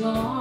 Long.